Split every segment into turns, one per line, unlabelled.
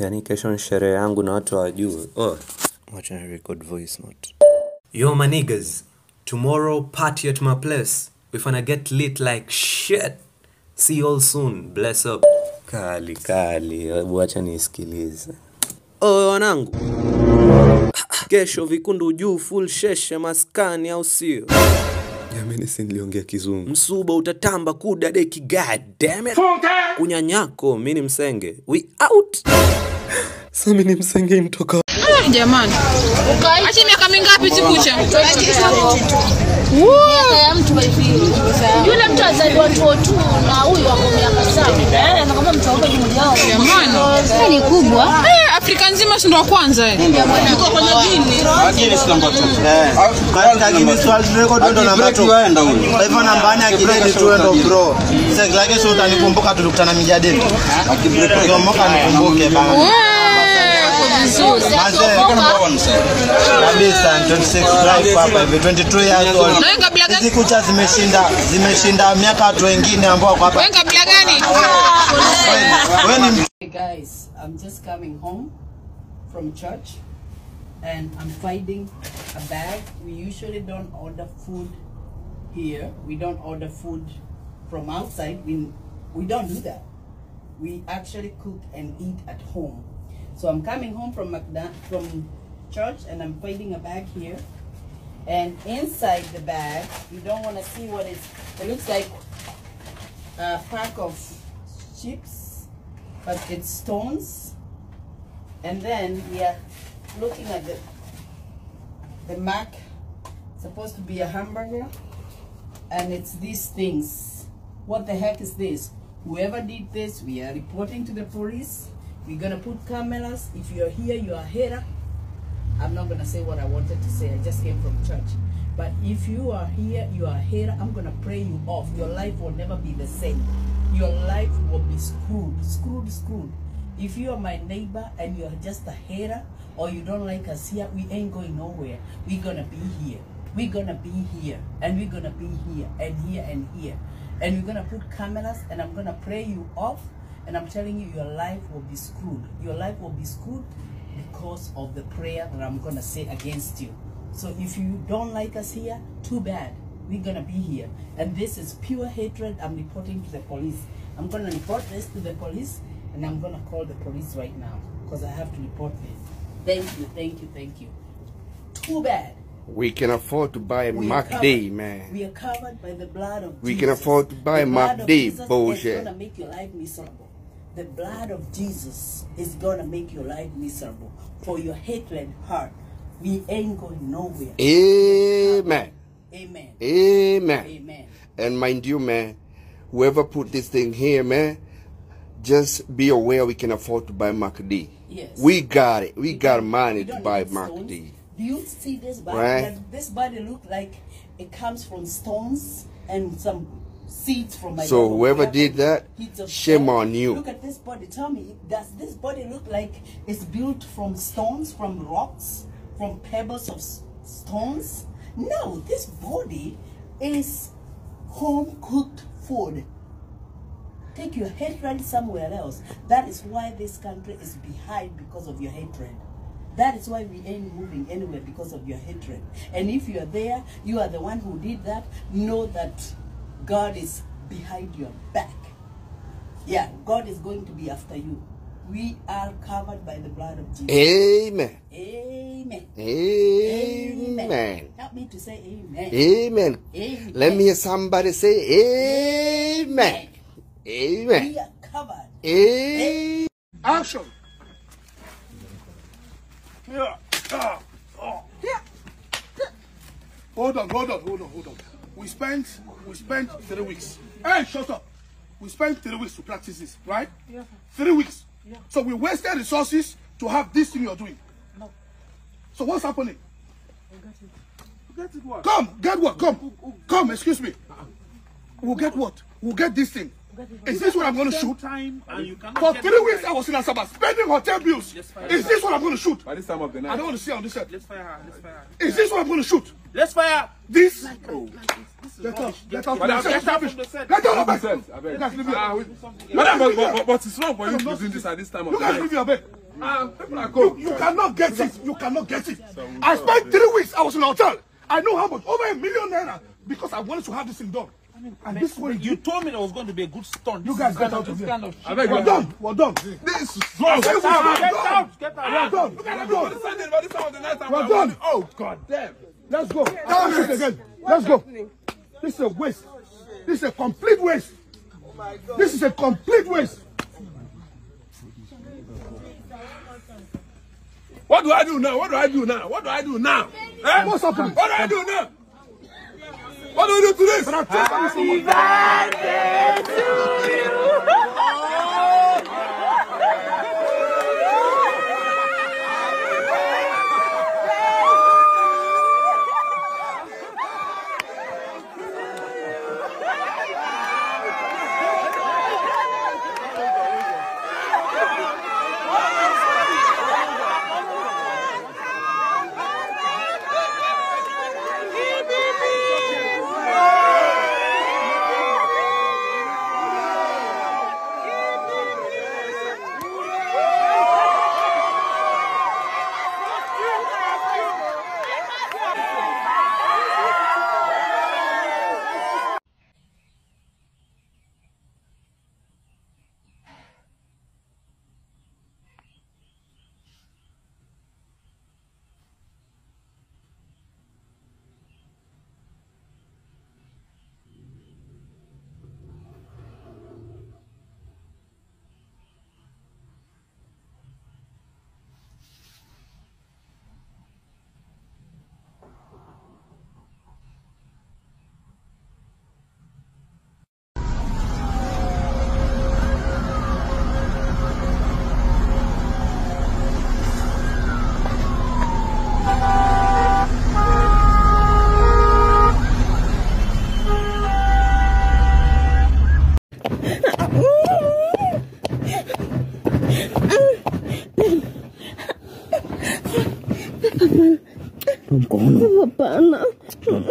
Yaani kesho ni sherehe yangu na watu hawajui. Oh, wacha ni record voice note. Yo my niggas, tomorrow party at my place. We finna get lit like shit. See you all soon. Bless up. Kali kali, hebu wacha nisikilize. Oh wanangu. Kesho vikundu juu full sheshe maskani au sio? Jamani si niliongea kizungu. Msuba utatamba kuda deki god damn it. Kunyanyako, mimi ni msenge. We out. Sasa mimi ni msenge mtoka.
Jamani, acha miaka mingapi sikucha?
Yule mtu azaliwa na huyu wako miaka. Eh, na kama mtu wako.
Jamani,
Ni kubwa.
eh, Afrika nzima si ndo wa kwanza eh.
Yuko kwenye dini.
lakini swali record ndo namba 2 kwa hivyo namba 4 akideni tu ndo bro sasa lake sio utanikumbuka tulikutana ukiomoka nikumbuke bana
Wewe,
kabisa 26 hapa hivi 22 years old
Na wewe kabila gani?
hizi kucha zimeshinda zimeshinda miaka watu wengine ambao wako hapa
Wewe kabila gani?
wewe ni
Hey guys, I'm just coming home from church and I'm finding a bag. We usually don't order food here. We don't order food from outside. We, we don't do that. We actually cook and eat at home. So I'm coming home from from church and I'm finding a bag here. And inside the bag, you don't want to see what it's, it looks like a pack of chips but it's stones. And then we are looking at the the Mac, supposed to be a hamburger, and it's these things. What the heck is this? Whoever did this, we are reporting to the police. We're gonna put cameras. If you're here, you're a hater. I'm not gonna say what I wanted to say. I just came from church. But if you are here, you are hater, I'm gonna pray you off. Your life will never be the same. Your life will be screwed, screwed, screwed. If you are my neighbor and you're just a hater or you don't like us here, we ain't going nowhere. We're gonna be here. We're gonna be here and we're gonna be here and here and here. And we're gonna put cameras and I'm gonna pray you off and I'm telling you your life will be screwed. Your life will be screwed because of the prayer that I'm gonna say against you. So if you don't like us here, too bad. We're gonna be here. And this is pure hatred. I'm reporting to the police. I'm gonna report this to the police and I'm gonna call the police right now because I have to report this. Thank you, thank you, thank you. Too bad.
We can afford to buy
We are
Mac
covered-
D, man.
We are covered by the blood of
We
Jesus.
can afford to buy
the blood
Mac
of
D, bullshit.
is gonna make your life miserable. The blood of Jesus is gonna make your life miserable. For your hatred heart, we ain't going nowhere.
Amen.
Amen.
Amen.
Amen.
And mind you, man, whoever put this thing here, man, just be aware we can afford to buy Mac D.
Yes.
We got it. We got money
We
to buy Mac. D.
Do you see this body?
Right.
This body look like it comes from stones and some seeds from my
So whoever did that, shame on you.
Look at this body. Tell me, does this body look like it's built from stones, from rocks, from pebbles of stones? No, this body is home cooked food. Take your hatred somewhere else. That is why this country is behind because of your hatred. That is why we ain't moving anywhere because of your hatred. And if you are there, you are the one who did that, know that God is behind your back. Yeah, God is going to be after you. We are covered by the blood of Jesus.
Amen.
Amen.
Amen.
Help me to say amen.
Amen.
Amen.
Let me hear somebody say Amen. Amen.
We are covered.
Amen.
Action. Yeah. Ah. Oh. Hold on, hold on, hold on, hold on. We spent we spent three weeks. Hey, shut up. We spent three weeks to practice this, right? Yeah. Three weeks. Yeah. So we wasted resources to have this thing you're doing. No. So what's happening?
Get it what?
Come, get what? Come, come. Excuse me. We'll get what? We'll get this thing. Is this what I'm going to shoot?
Time and you
For three weeks,
right.
I was in Asaba spending hotel bills. Is this what I'm going to shoot?
By this time of the night.
I don't want to see on this set.
Let's fire her. Let's fire her.
Is this what I'm going to shoot?
Let's fire.
This?
Oh. This is
Get out.
rubbish.
Get out.
Madam,
from the
get
set.
out from the set.
Get out of my
From the
set.
set. I beg.
You guys leave me
Ah,
alone.
we-
You
Madam,
guys
but, but,
alone.
but, but it's wrong for you to doing this at this time of
You
the
guys
night.
leave me, I beg.
You, you cannot get it. You cannot get it. I spent three weeks. I was in a hotel. I know how much. Over a million naira because I wanted to have this thing done. And this way,
You told me there was going to be a good stunt.
you guys get out
of
here.
kind of
We're done. We're done.
This is
Get
Get
out,
out!
get
Get out! Get
We're
out!
done.
Look at
We're
everybody
done.
standing by this time of the night. and
We're
we're
done.
Oh God damn!
Let's go. Let's do it again. Let's go. This is a waste. This is a complete waste. This is a complete waste.
What do I do now? What do I do now? What do I do now? Eh?
What's happening?
What do I do now? What do we do to this?
But I'm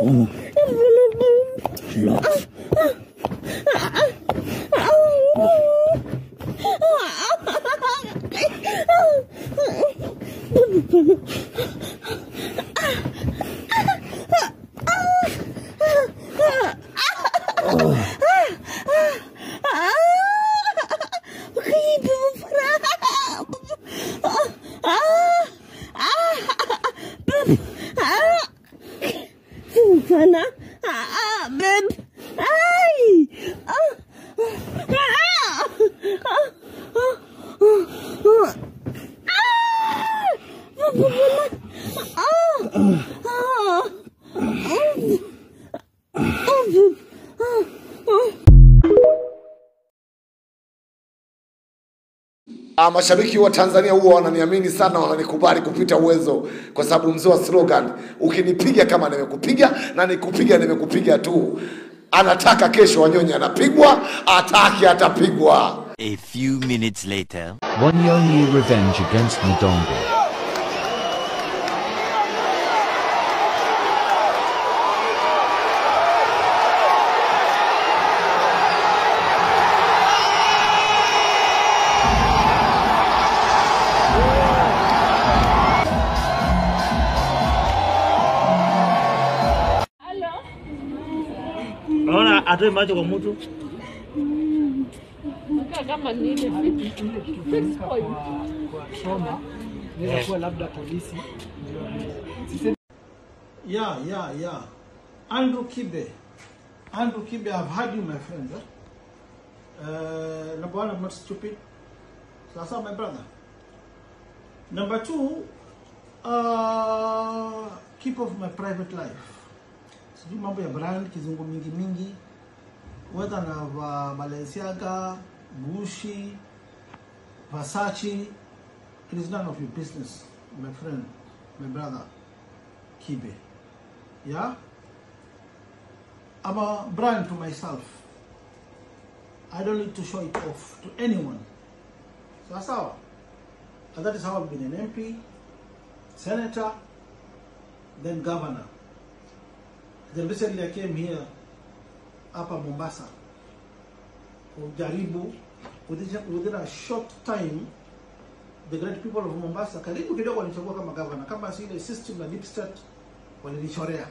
someone.
Mashabiki wa Tanzania huwa wananiamini sana, wananikubali kupita uwezo, kwa sababu mzee wa slogan, ukinipiga kama nimekupiga na nikupiga nimekupiga tu. Anataka kesho wanyonye anapigwa, ataki atapigwa.
A few minutes later.
one year revenge against Ndongo.
Atoe macho kwa mtu.
kama ni ile.
Yeah, yeah, yeah. Andrew Kibe. Andrew Kibe, I've heard you, my friend. Eh? Uh, number one, I'm not stupid. Sasa, my brother. Number two, uh, keep off my private life. Sijui mambo ya brand, kizungu mingi mingi. Whether va Balenciaga, Gucci, Versace, it is none of your business, my friend, my brother, Kibe. Yeah? I'm a brand to myself. I don't need to show it off to anyone. So that's how. And that is how I've been an MP, senator, then governor. Then recently I came here, hapa Mombasa, kujaribu within, a short time the great people of Mombasa karibu kidogo walichagua kama governor, kama si ile system na deep state walinichorea.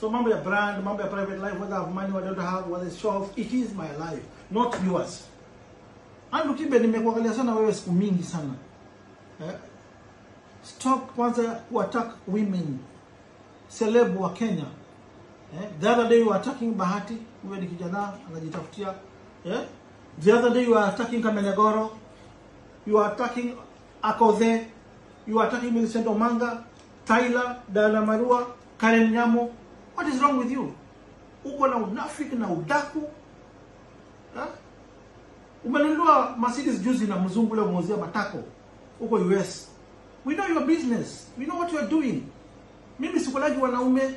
So mambo ya brand, mambo ya private life, whether I have money, whether don't have, whether it's show off, it is my life, not yours. Andrew Kibe, nimekuangalia sana wewe siku mingi sana eh? Stop kwanza kuattack women celeb wa Kenya eh? The other day you were attacking Bahati, huyo ni kijana anajitafutia eh? The other day you were attacking Kamenegoro. you are attacking Akodhe, you are attacking Millicent Omanga, Tyler, Dana Marua, Karen Nyamo. What is wrong with you? Uko na unafiki na udaku eh? Umenunua Mercedes juzi na mzungu leo umeuzia matako huko US. We know your business. We know what you are doing. Mimi sikulaji wanaume.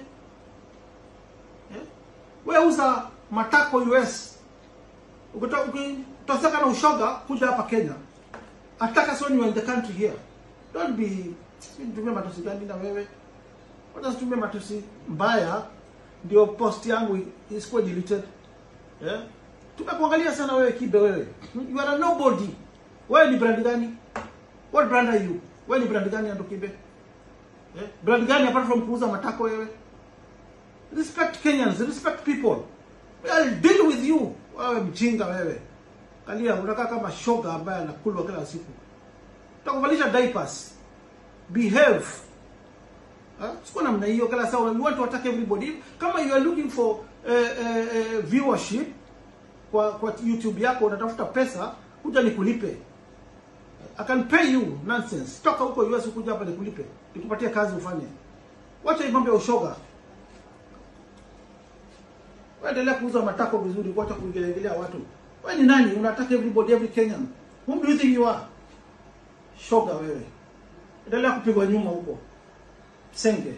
Wewe uza matako US. Ukitoka ukitaka na ushoga kuja hapa Kenya. Ataka so you in the country here. Don't be nitumie matusi gani na wewe. Wacha situmie matusi mbaya ndio post yangu isikuwe deleted. Eh? Tumekuangalia sana wewe Kibe wewe. You are a nobody. Wewe ni brand gani? What brand are you? Wewe ni brand gani ndio Kibe? Eh? Brand gani apart from kuuza matako wewe? Respect Kenyans, respect people. I'll deal with you. Wewe mjinga wewe. Kalia unakaa kama shoga ambaye anakulwa kila siku. utakuvalisha diapers. Behave. ha? Sikuwa namna hiyo kila saa you want to attack everybody. Kama you are looking for uh, uh, viewership kwa kwa YouTube yako unatafuta pesa, kuja nikulipe. I can pay you nonsense. Toka huko US ukuja hapa nikulipe. Nikupatie kazi ufanye. Wacha mambo ya ushoga. Waendelea kuuza matako vizuri, kuacha kuingilia watu. Wewe ni nani? Unataka everybody every Kenyan. Who do you think you are? Shoga wewe. Endelea kupigwa nyuma huko. Senge.